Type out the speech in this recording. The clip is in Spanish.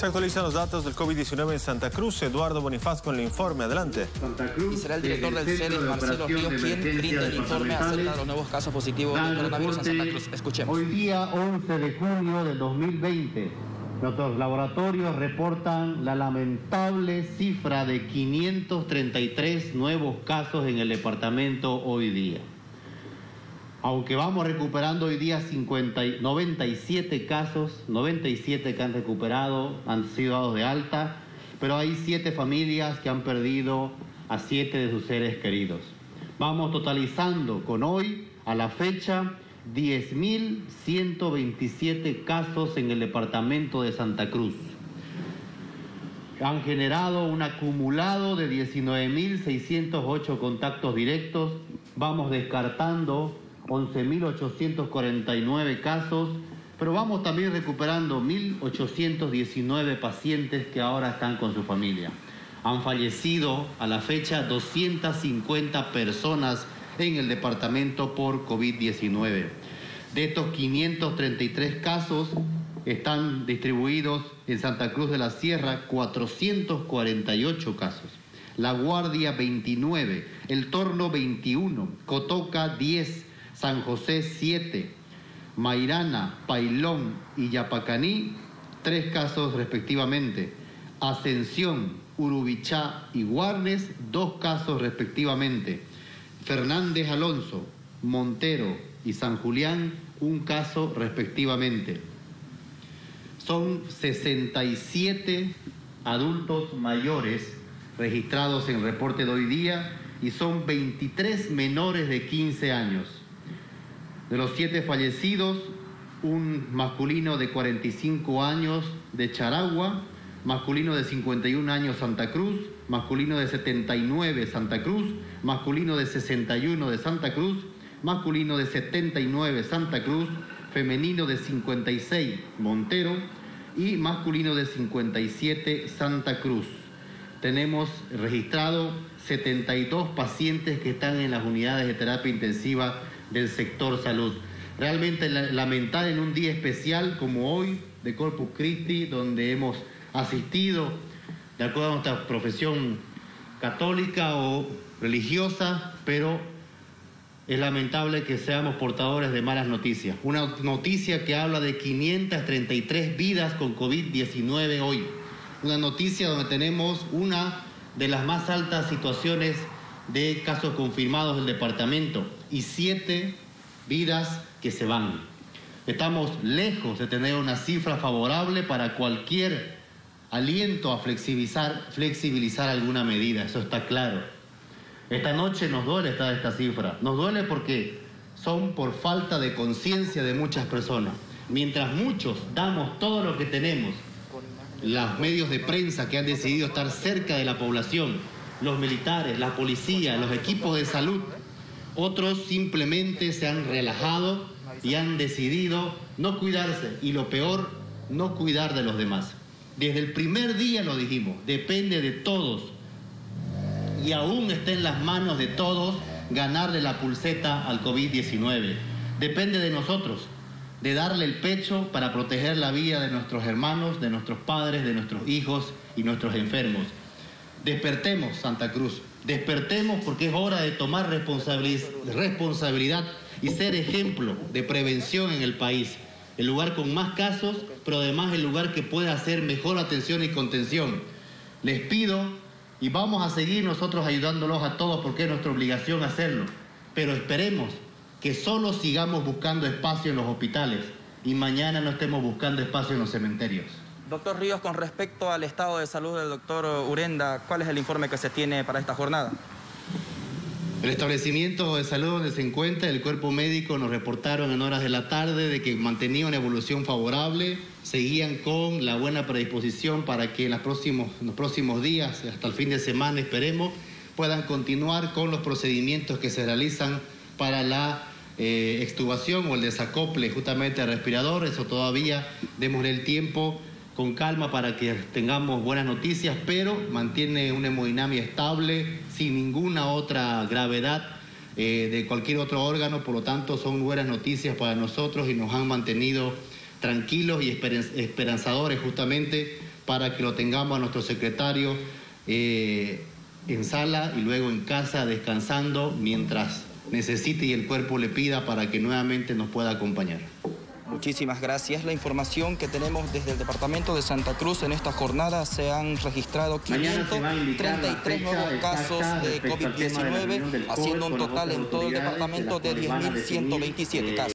Se actualizan los datos del COVID-19 en Santa Cruz. Eduardo Bonifaz con el informe. Adelante. Santa Cruz, y será el director del CEDES, Marcelo Ríos, quien brinde el informe acerca de los nuevos casos positivos de coronavirus en Santa Cruz. Escuchemos. Hoy día 11 de junio del 2020, nuestros laboratorios reportan la lamentable cifra de 533 nuevos casos en el departamento hoy día aunque vamos recuperando hoy día 50, 97 casos, 97 que han recuperado, han sido dados de alta, pero hay 7 familias que han perdido a 7 de sus seres queridos. Vamos totalizando con hoy, a la fecha, 10.127 casos en el departamento de Santa Cruz. Han generado un acumulado de 19.608 contactos directos. Vamos descartando 11.849 casos, pero vamos también recuperando 1.819 pacientes que ahora están con su familia. Han fallecido a la fecha 250 personas en el departamento por COVID-19. De estos 533 casos están distribuidos en Santa Cruz de la Sierra 448 casos. La Guardia 29, El Torno 21, Cotoca 10, San José 7, Mairana, Pailón y Yapacaní, tres casos respectivamente. Ascensión, Urubichá y Guarnes, dos casos respectivamente. Fernández Alonso, Montero y San Julián, un caso respectivamente. Son 67 adultos mayores registrados en reporte de hoy día y son 23 menores de 15 años. De los siete fallecidos, un masculino de 45 años de Charagua, masculino de 51 años Santa Cruz, masculino de 79 Santa Cruz, masculino de 61 de Santa Cruz, masculino de 79 Santa Cruz, femenino de 56 Montero y masculino de 57 Santa Cruz. Tenemos registrado 72 pacientes que están en las unidades de terapia intensiva del sector salud. Realmente lamentar en un día especial como hoy de Corpus Christi, donde hemos asistido, de acuerdo a nuestra profesión católica o religiosa, pero es lamentable que seamos portadores de malas noticias. Una noticia que habla de 533 vidas con COVID-19 hoy. Una noticia donde tenemos una de las más altas situaciones de casos confirmados del departamento y siete vidas que se van. Estamos lejos de tener una cifra favorable para cualquier aliento a flexibilizar, flexibilizar alguna medida, eso está claro. Esta noche nos duele esta, esta cifra, nos duele porque son por falta de conciencia de muchas personas. Mientras muchos damos todo lo que tenemos, los medios de prensa que han decidido estar cerca de la población, los militares, la policía, los equipos de salud. Otros simplemente se han relajado y han decidido no cuidarse y lo peor, no cuidar de los demás. Desde el primer día lo dijimos, depende de todos y aún está en las manos de todos ganarle la pulseta al COVID-19. Depende de nosotros, de darle el pecho para proteger la vida de nuestros hermanos, de nuestros padres, de nuestros hijos y nuestros enfermos. Despertemos, Santa Cruz. Despertemos porque es hora de tomar responsabilidad y ser ejemplo de prevención en el país. El lugar con más casos, pero además el lugar que puede hacer mejor atención y contención. Les pido y vamos a seguir nosotros ayudándolos a todos porque es nuestra obligación hacerlo. Pero esperemos que solo sigamos buscando espacio en los hospitales y mañana no estemos buscando espacio en los cementerios. Doctor Ríos, con respecto al estado de salud del doctor Urenda, ¿cuál es el informe que se tiene para esta jornada? El establecimiento de salud donde se encuentra, el cuerpo médico nos reportaron en horas de la tarde de que mantenía una evolución favorable, seguían con la buena predisposición para que en los próximos, los próximos días, hasta el fin de semana esperemos, puedan continuar con los procedimientos que se realizan para la eh, extubación o el desacople justamente al respirador. Eso todavía démosle el tiempo con calma para que tengamos buenas noticias, pero mantiene una hemodinamia estable, sin ninguna otra gravedad eh, de cualquier otro órgano, por lo tanto son buenas noticias para nosotros y nos han mantenido tranquilos y esperanzadores justamente para que lo tengamos a nuestro secretario eh, en sala y luego en casa descansando mientras necesite y el cuerpo le pida para que nuevamente nos pueda acompañar. Muchísimas gracias. La información que tenemos desde el departamento de Santa Cruz en esta jornada se han registrado 533 nuevos casos de COVID-19, haciendo un total en todo el departamento de 10.127 casos.